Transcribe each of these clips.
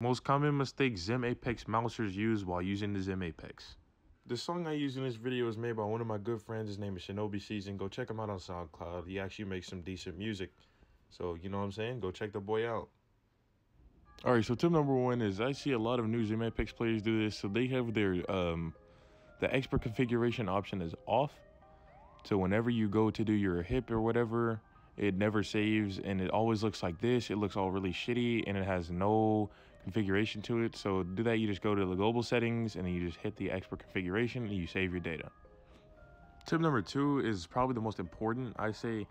Most common mistake XIM Apex mousers use while using the XIM Apex. The song I use in this video is made by one of my good friends. His name is Shinobi Season. Go check him out on SoundCloud. He actually makes some decent music. So, you know what I'm saying? Go check the boy out. All right, so tip number one is I see a lot of new XIM Apex players do this. So they have their, um, the expert configuration option is off. So whenever you go to do your hip or whatever, it never saves and it always looks like this. It looks all really shitty and it has no configuration to it. So do that, you just go to the global settings and then you just hit the export configuration and you save your data. Tip number two is probably the most important. I say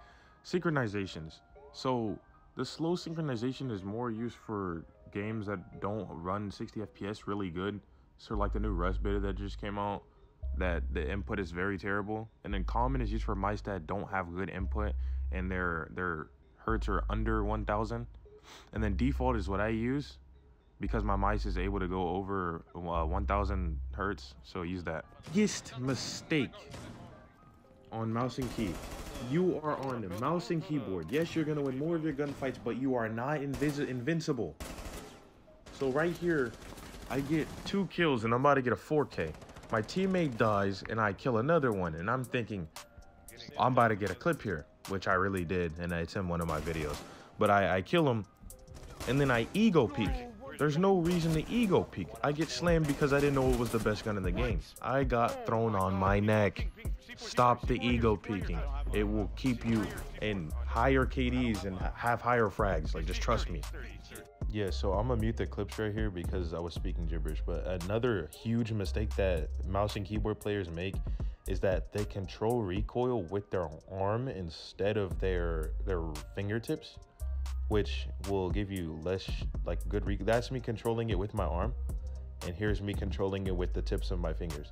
synchronizations. So the slow synchronization is more used for games that don't run 60 FPS really good. So like the new Rust beta that just came out, that the input is very terrible. And then common is used for mice that don't have good input and their their hertz are under 1000. And then default is what I use because my mice is able to go over uh, 1000 hertz. So use that. Biggest mistake on mouse and key. You are on the mouse and keyboard. Yes, you're gonna win more of your gunfights, but you are not invis invincible. So right here, I get two kills and I'm about to get a 4K. My teammate dies and I kill another one and I'm thinking, I'm about to get a clip here, which I really did and it's in one of my videos. But I, I kill him and then I ego peek. There's no reason to ego peek. I get slammed because I didn't know it was the best gun in the game. I got thrown on my neck. Stop the ego peeking. It will keep you in higher KDs and have higher frags. Like, just trust me. Yeah, so I'm gonna mute the clips right here because I was speaking gibberish. But another huge mistake that mouse and keyboard players make is that they control recoil with their arm instead of their their fingertips which will give you less like good re that's me controlling it with my arm and here's me controlling it with the tips of my fingers.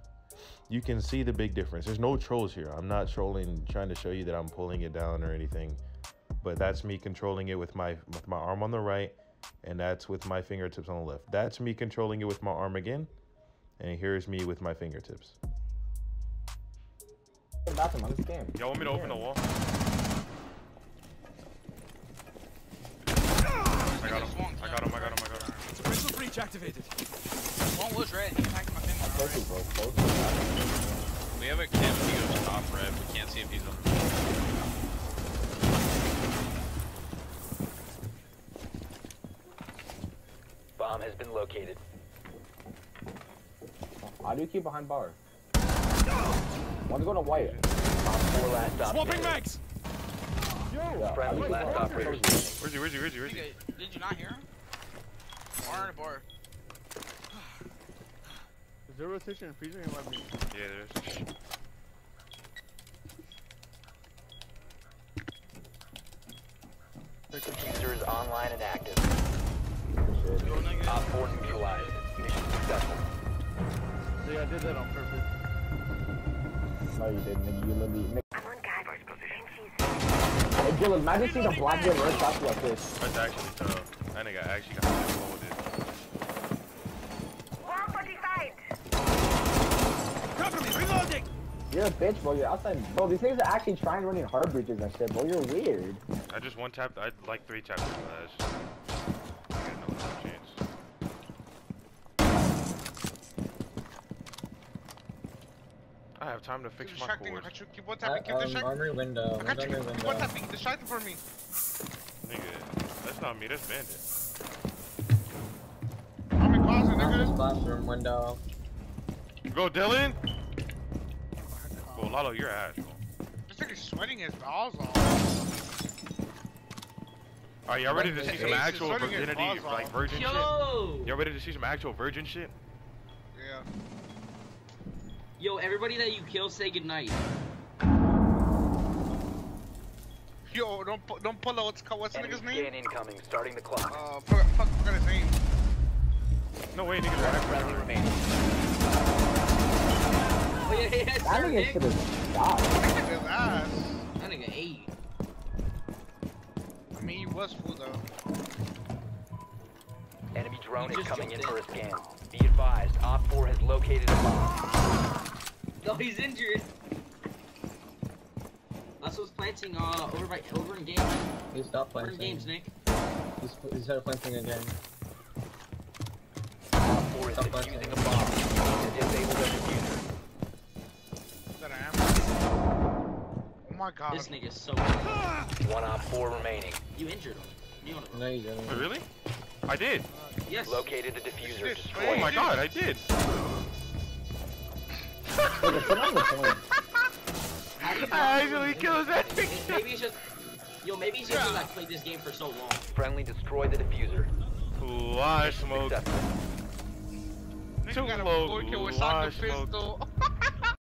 You can see the big difference. There's no trolls here. I'm not trolling trying to show you that i'm pulling it down or anything but that's me controlling it with my with my arm on the right and that's with my fingertips on the left. That's me controlling it with my arm again and here's me with my fingertips. Bathroom, I'm scared. Y'all want me to open the wall? I got him. I got him. I got him. I got him. Suppressor breach activated. One was red. He attacked my finger. Both already. of both, both. We have a cam view of top red. We can't see if he's on. Bomb has been located. How do you keep behind bar? One's going to white. 4 last stop. Swapping mags. Yeah, Friendly how do you last operator. Where's he? Where's he? Where's he? Where's he? Did you not hear him? Bar on a bar. Is there a rotation and freezing? It might be. Yeah, there's. User is online and active. Shit. Op 4 neutralized. Mission successful. Yeah, I did that on purpose. No, you didn't, nigga. You literally. I'm on guard. And she's Hey, Jill, imagine seeing a black girl wear shots like this. That's actually tough. That nigga actually got me You're a bitch, bro. You're outside. Bro, these niggas are actually trying running hard breaches and shit, bro. You're weird. I just one tapped. I like three tapped the flash. I got no chance. I have time to fix Keep my distracting. I cores. got you. Keep one tapping. Keep uh, um, distracting. armory window. I got you. armory Keep one tapping. Distracting for me. Nigga, that's not me. That's Bandit. I'm in closet, nigga. Classroom window. Go, Dylan. Well, Lalo, you're ass. Bro. This nigga's sweating his balls off. All right, y'all ready to see some actual virginity, like off. virgin shit? Y'all ready to see some actual virgin shit? Yeah. Yo, everybody that you kill, say goodnight. Yo, don't pu- don't pull out what's called what's the nigga's name? scan incoming. Starting the clock. Uh, fuck, fuck, forgot his name. No way, niggas are One actually. remaining. Oh, yeah, yeah, That sir, nigga should have died. His ass. That nigga ate. I mean, he was full though. Enemy drone is coming in jumped for a scan. Be advised, Op 4 has located a bomb. Oh, he's injured. That's what's planting uh over by over in games. He stopped Over in planting. games, Nick. He's, he started planting again. Op 4 is defusing a bomb. Disable my god. This nigga's so. One op four remaining. You injured him. You No, you didn't. Wait, really? I did. Uh, Yes. Located the diffuser. This Destroy Oh it. my god, I did. Wait, put on the phone. How do you I actually killed that Maybe- Maybe it's just. Yo, maybe it's just because I played this game for so long. Friendly destroy the diffuser. Ooh, I smoke. Successful. Too low, full kill with low soccer smoke. pistol.